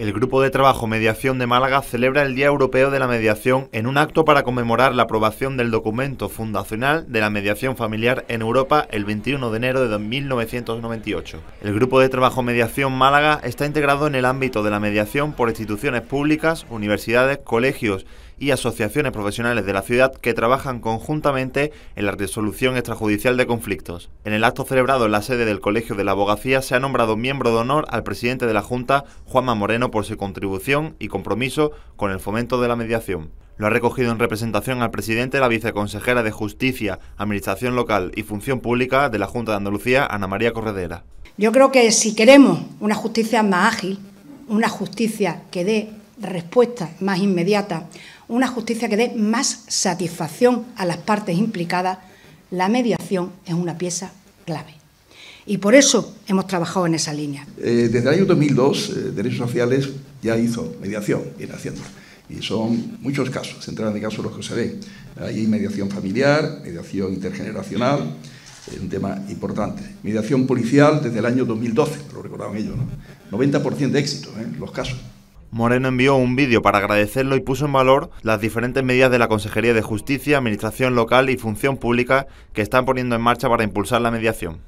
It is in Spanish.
El Grupo de Trabajo Mediación de Málaga celebra el Día Europeo de la Mediación en un acto para conmemorar la aprobación del documento fundacional de la mediación familiar en Europa el 21 de enero de 1998. El Grupo de Trabajo Mediación Málaga está integrado en el ámbito de la mediación por instituciones públicas, universidades, colegios y asociaciones profesionales de la ciudad que trabajan conjuntamente en la resolución extrajudicial de conflictos. En el acto celebrado en la sede del Colegio de la Abogacía se ha nombrado miembro de honor al presidente de la Junta, Juanma Moreno, por su contribución y compromiso con el fomento de la mediación. Lo ha recogido en representación al presidente la viceconsejera de Justicia, Administración Local y Función Pública de la Junta de Andalucía, Ana María Corredera. Yo creo que si queremos una justicia más ágil, una justicia que dé respuesta más inmediata, una justicia que dé más satisfacción a las partes implicadas, la mediación es una pieza clave. Y por eso hemos trabajado en esa línea. Eh, desde el año 2002, eh, Derechos Sociales ya hizo mediación, viene haciendo. Y son muchos casos, centenares de casos los que se ven. Hay mediación familiar, mediación intergeneracional, es un tema importante. Mediación policial desde el año 2012, lo recordaban ellos, ¿no? 90% de éxito en ¿eh? los casos. Moreno envió un vídeo para agradecerlo y puso en valor las diferentes medidas de la Consejería de Justicia, Administración Local y Función Pública que están poniendo en marcha para impulsar la mediación.